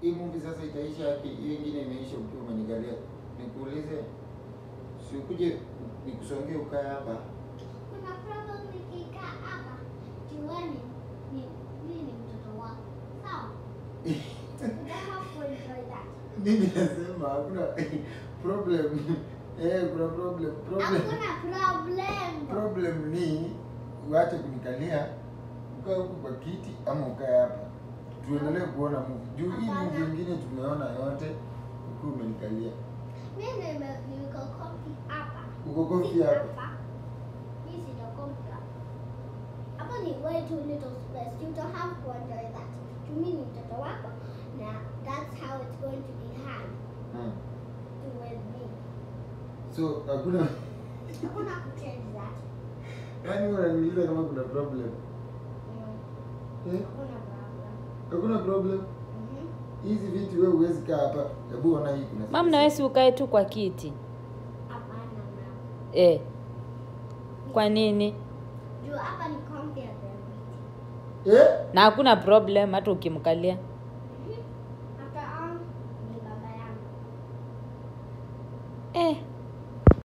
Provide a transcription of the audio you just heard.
hii movie sasa itaisha wapi? Hiyo ingine imeisha ukiwa umenigalia. Nikuulize, si ukuje nikusongee ukae hapa? Kuna problem nikikaa hapa. Juani ni mimi ni mtoto wako. Sawa? Nataka kuenjoy that. Mimi nasema hakuna problem. Eh, kuna problem. Problem. Hakuna problem. Problem ni uache kunikalia, ukae huku kwa kiti ama ukae hapa, tuendelee kuona movie. Juu hii movie ingine tumeona yote ukiwa umenikalia. Mimi niko comfy hapa. Uko comfy hapa? Mimi siko comfy hapa. Hapa ni way too little space. You don't have to enjoy that. To me ni mtoto wako na that's how it's going to be Hmm. with me. So hakuna Hakuna kuchange that. yaani unaniuliza kama kuna problem. Mm. Eh? Hakuna problem. Hakuna problem. Mhm. Hizi viti wewe huwezi kaa hapa. Hebu ona hii kuna. Mam, wewe si ukae tu kwa kiti Hapana mama. eh. Kwa nini? Juu hapa ni comfy Eh? Na hakuna problem hata ukimkalia. After all, ni baba yangu. Eh,